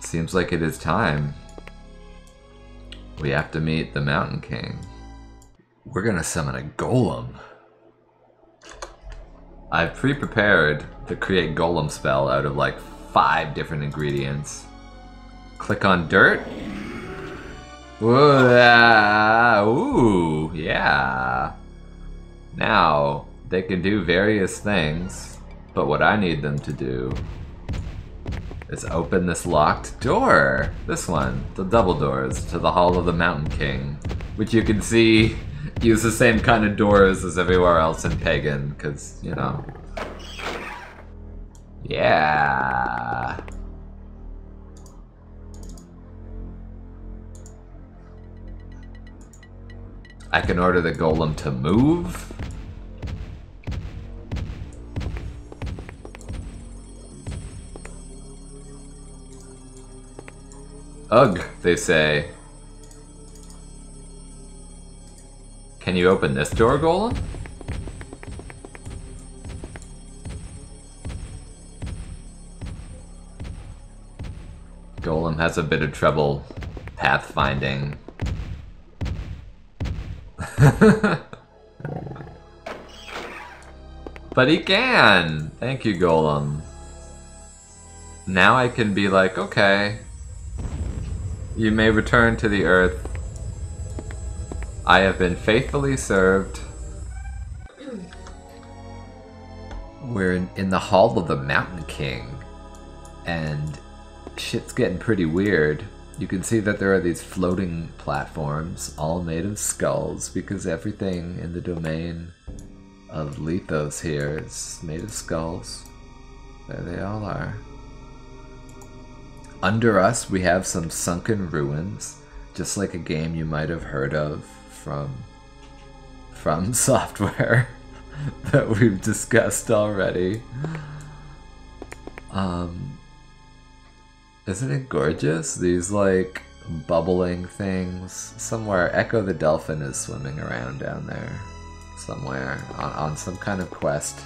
Seems like it is time. We have to meet the Mountain King. We're gonna summon a golem. I've pre-prepared the create golem spell out of like five different ingredients. Click on dirt. Ooh, uh, ooh, yeah. Now, they can do various things, but what I need them to do is open this locked door. This one, the double doors to the Hall of the Mountain King, which you can see use the same kind of doors as everywhere else in Pagan, because, you know. Yeah. I can order the golem to move. Ugh, they say. Can you open this door, Golem? Golem has a bit of trouble pathfinding. but he can! Thank you, Golem. Now I can be like, okay, you may return to the earth. I have been faithfully served. We're in, in the Hall of the Mountain King, and shit's getting pretty weird. You can see that there are these floating platforms, all made of skulls, because everything in the domain of Lithos here is made of skulls. There they all are. Under us, we have some sunken ruins, just like a game you might have heard of from from software that we've discussed already. Um, isn't it gorgeous? These like bubbling things. Somewhere, Echo the Dolphin is swimming around down there. Somewhere on, on some kind of quest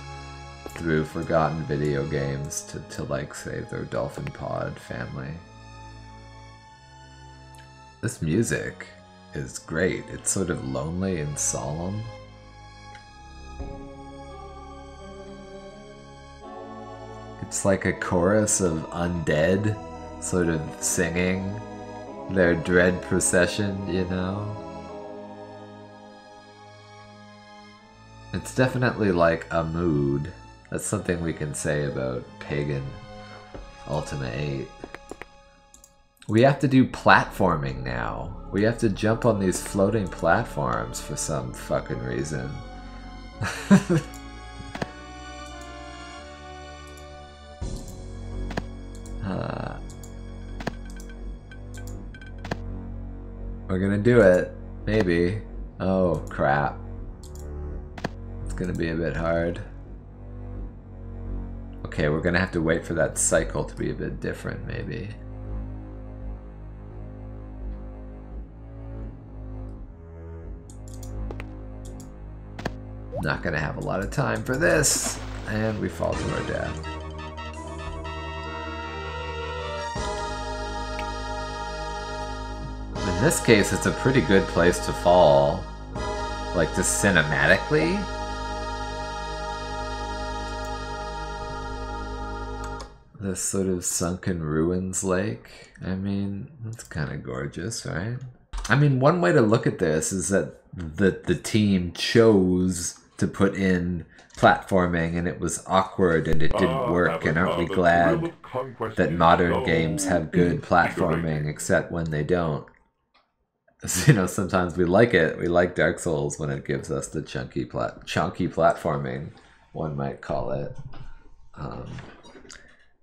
through forgotten video games to, to like save their dolphin pod family. This music is great. It's sort of lonely and solemn. It's like a chorus of undead sort of singing their dread procession, you know? It's definitely like a mood. That's something we can say about Pagan Ultima 8. We have to do platforming now. We have to jump on these floating platforms for some fucking reason. uh, we're gonna do it. Maybe. Oh, crap. It's gonna be a bit hard. Okay, we're gonna have to wait for that cycle to be a bit different, maybe. Not gonna have a lot of time for this. And we fall to our death. In this case, it's a pretty good place to fall. Like, just cinematically. This sort of sunken ruins lake. I mean, it's kind of gorgeous, right? I mean, one way to look at this is that the, the team chose to put in platforming and it was awkward and it didn't Ah, work and aren't we glad thrill of conquest that modern games have good platforming except when they don't you know sometimes we like it we like dark souls when it gives us the chunky plat chunky platforming one might call it um,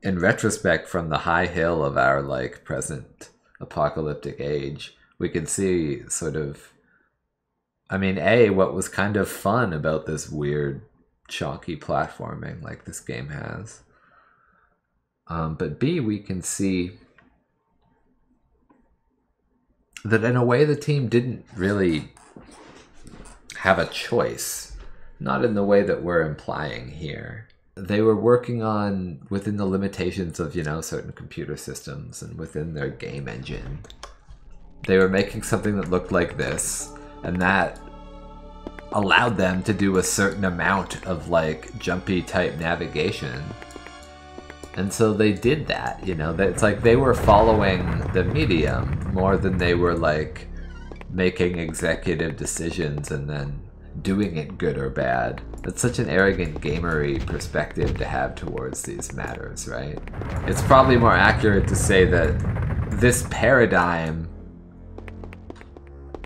in retrospect from the high hill of our like present apocalyptic age we can see sort of I mean, A, what was kind of fun about this weird, chalky platforming like this game has. Um, but B, we can see that in a way the team didn't really have a choice. Not in the way that we're implying here. They were working on within the limitations of, you know, certain computer systems and within their game engine. They were making something that looked like this, and that allowed them to do a certain amount of like jumpy type navigation And so they did that, you know. It's like they were following the medium more than they were like making executive decisions and then doing it good or bad. That's such an arrogant gamery perspective to have towards these matters, right? It's probably more accurate to say that this paradigm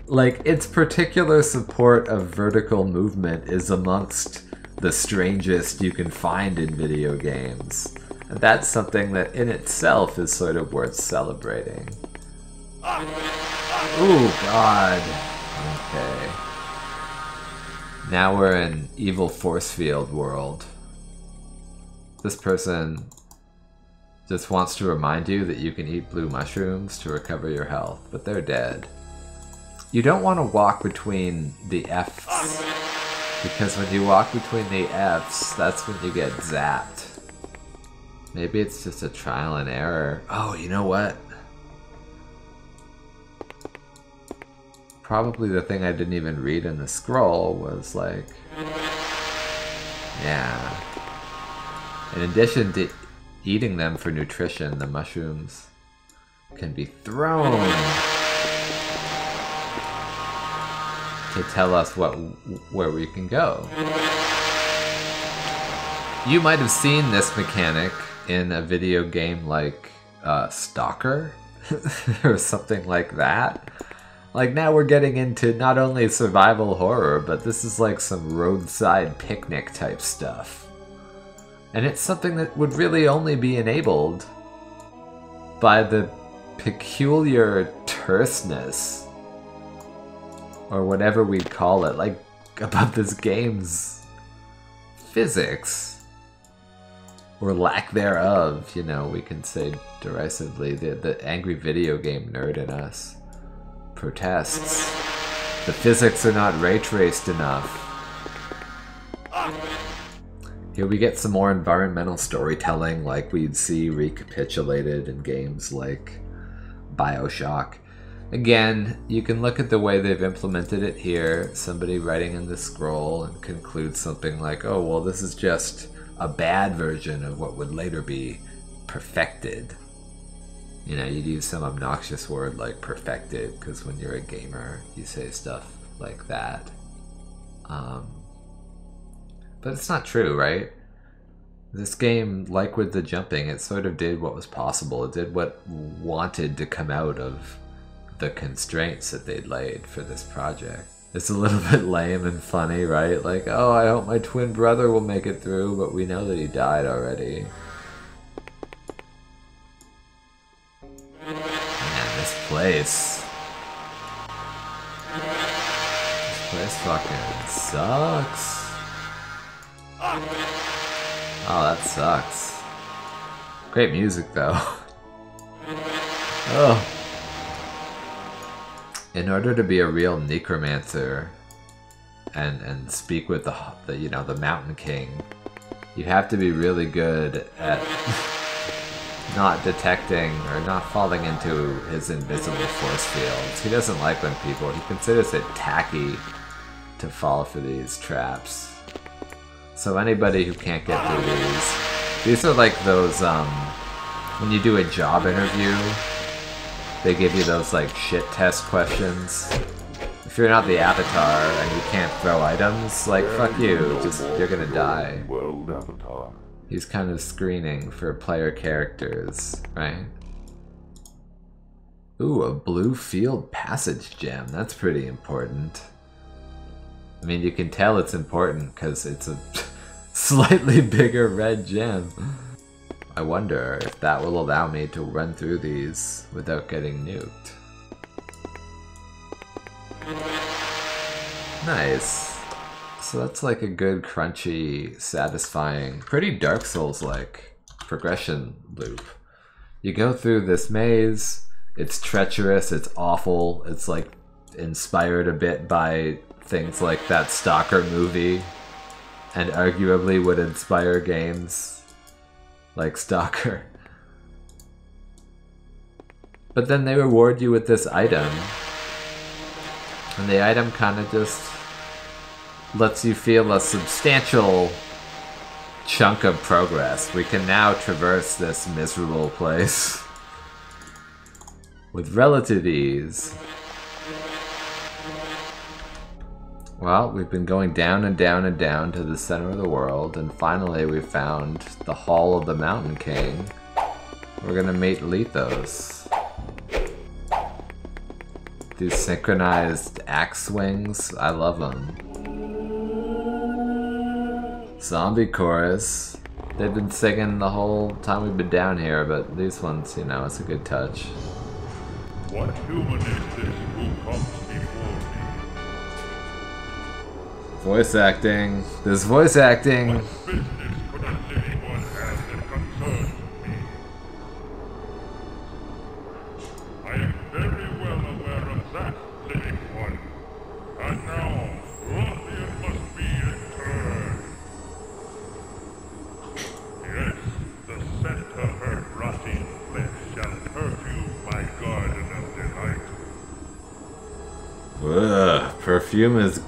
like its particular support of vertical movement is amongst the strangest you can find in video games. And that's something that in itself is sort of worth celebrating. Ooh, God. Okay. Now we're in evil force field world. This person just wants to remind you that you can eat blue mushrooms to recover your health, but they're dead. You don't want to walk between the F's, because when you walk between the F's, that's when you get zapped. Maybe it's just a trial and error. Oh, you know what? Probably the thing I didn't even read in the scroll was like... Yeah. In addition to eating them for nutrition, the mushrooms can be thrown to tell us what where we can go. You might have seen this mechanic in a video game like uh, Stalker or something like that. Like now we're getting into not only survival horror, but this is like some roadside picnic type stuff. And it's something that would really only be enabled by the peculiar terseness or whatever we call it, like about this game's physics or lack thereof, you know, we can say derisively, the, the angry video game nerd in us protests. The physics are not ray traced enough. Here we get some more environmental storytelling like we'd see recapitulated in games like Bioshock. Again, you can look at the way they've implemented it here. Somebody writing in the scroll and concludes something like, oh, well, this is just a bad version of what would later be perfected. You know, you'd use some obnoxious word like perfected, because when you're a gamer, you say stuff like that. Um, but it's not true, right? This game, like with the jumping, it sort of did what was possible. It did what wanted to come out of the constraints that they'd laid for this project. It's a little bit lame and funny, right? Like, oh, I hope my twin brother will make it through, but we know that he died already. Man, this place. This place fucking sucks. Oh, that sucks. Great music, though. oh. In order to be a real necromancer and and speak with the, the you know the Mountain King, you have to be really good at not detecting or not falling into his invisible force fields. He doesn't like when people. He considers it tacky to fall for these traps. So anybody who can't get through these, these are like those, um, when you do a job interview, they give you those like shit test questions. If you're not the avatar and you can't throw items, like fuck you, just you're gonna die. World Avatar. He's kind of screening for player characters, right? Ooh, a blue field passage gem. That's pretty important. I mean, you can tell it's important because it's a slightly bigger red gem. I wonder if that will allow me to run through these without getting nuked. Nice. So that's like a good, crunchy, satisfying, pretty Dark Souls-like progression loop. You go through this maze, it's treacherous, it's awful, it's like inspired a bit by things like that Stalker movie, and arguably would inspire games like Stalker. But then they reward you with this item, and the item kind of just lets you feel a substantial chunk of progress. We can now traverse this miserable place with relative ease. Well, we've been going down and down and down to the center of the world, and finally we found the Hall of the Mountain King. We're gonna meet Lithos. These synchronized axe swings, I love them. Zombie chorus. They've been singing the whole time we've been down here, but these ones, you know, it's a good touch. What human is this Voice acting. This voice acting.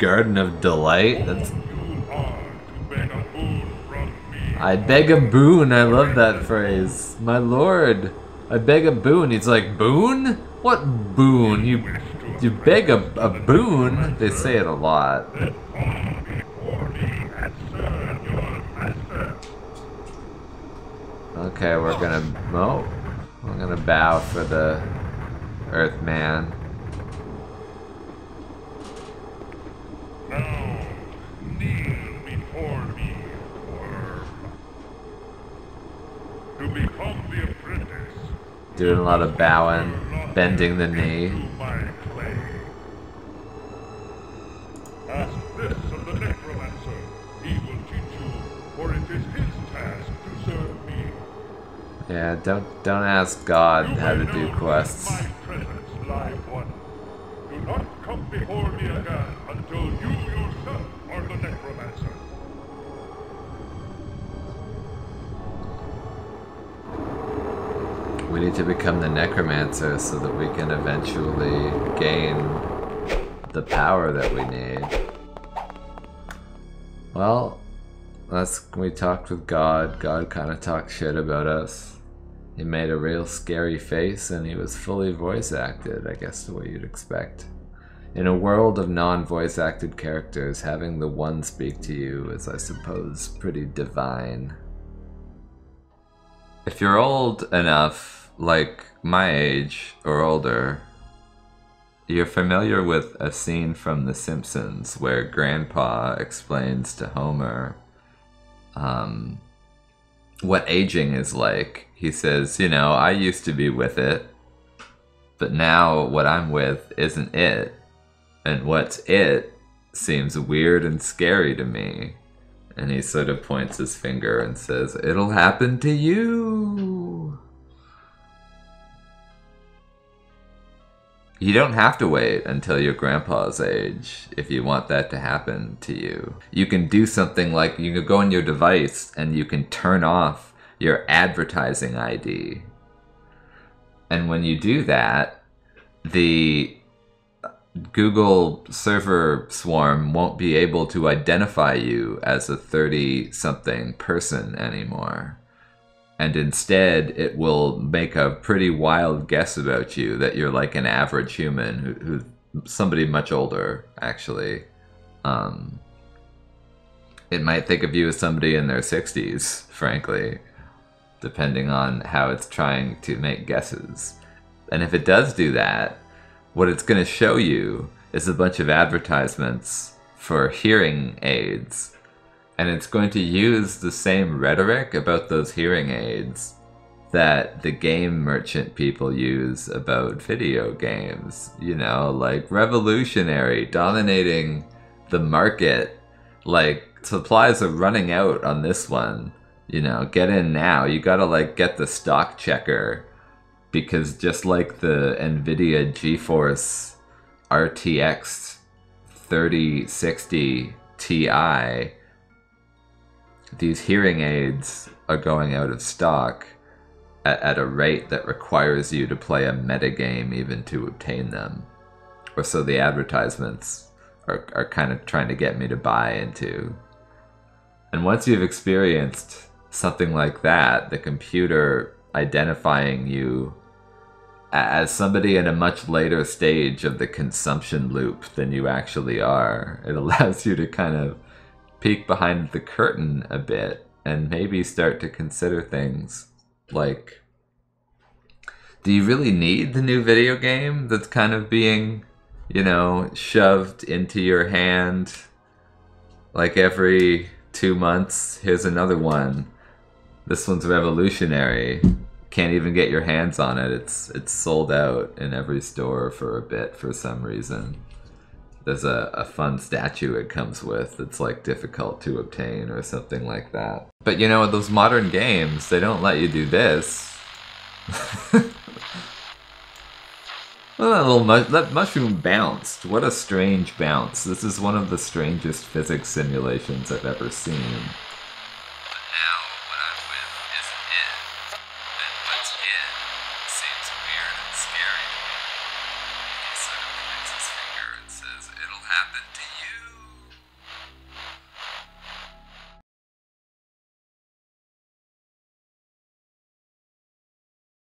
Garden of Delight. That's. I beg a boon. I love that phrase. My lord, I beg a boon. He's like, boon? What boon? You, you beg a, a boon? They say it a lot. Okay, we're gonna. Oh, we're gonna bow for the Earthman. Now, kneel before me, worm. To become the apprentice. Doing a lot of bowing, bending the knee. To my clay. Ask this of the necromancer. He will teach you, for it is his task to serve. Yeah, don't don't ask God how to do quests. To become the necromancer so that we can eventually gain the power that we need. Well, that's we talked with God. God kind of talked shit about us. He made a real scary face and he was fully voice acted, I guess the way you'd expect. In a world of non voice acted characters, having the one speak to you is, I suppose, pretty divine. If you're old enough, like my age or older, you're familiar with a scene from The Simpsons where Grandpa explains to Homer um, what aging is like. He says, You know, I used to be with it, but now what I'm with isn't it. And what's it seems weird and scary to me. And he sort of points his finger and says, It'll happen to you. You don't have to wait until your grandpa's age if you want that to happen to you. You can do something like you can go on your device and you can turn off your advertising ID. And when you do that, the Google server swarm won't be able to identify you as a 30 something person anymore. And instead, it will make a pretty wild guess about you that you're like an average human who, who somebody much older, actually. Um, it might think of you as somebody in their 60s, frankly, depending on how it's trying to make guesses. And if it does do that, what it's going to show you is a bunch of advertisements for hearing aids. And it's going to use the same rhetoric about those hearing aids that the game merchant people use about video games. You know, like revolutionary, dominating the market. Like, supplies are running out on this one. You know, get in now. You gotta, like, get the stock checker because just like the NVIDIA GeForce RTX 3060 Ti, these hearing aids are going out of stock at, at a rate that requires you to play a metagame even to obtain them. Or so the advertisements are, are kind of trying to get me to buy into. And once you've experienced something like that, the computer identifying you as somebody in a much later stage of the consumption loop than you actually are, it allows you to kind of peek behind the curtain a bit and maybe start to consider things like do you really need the new video game that's kind of being, you know, shoved into your hand like every two months? Here's another one. This one's revolutionary. Can't even get your hands on it. It's it's sold out in every store for a bit for some reason. There's a, a fun statue it comes with It's like difficult to obtain or something like that. But you know, those modern games, they don't let you do this. Well, that little mu- that mushroom bounced. What a strange bounce. This is one of the strangest physics simulations I've ever seen.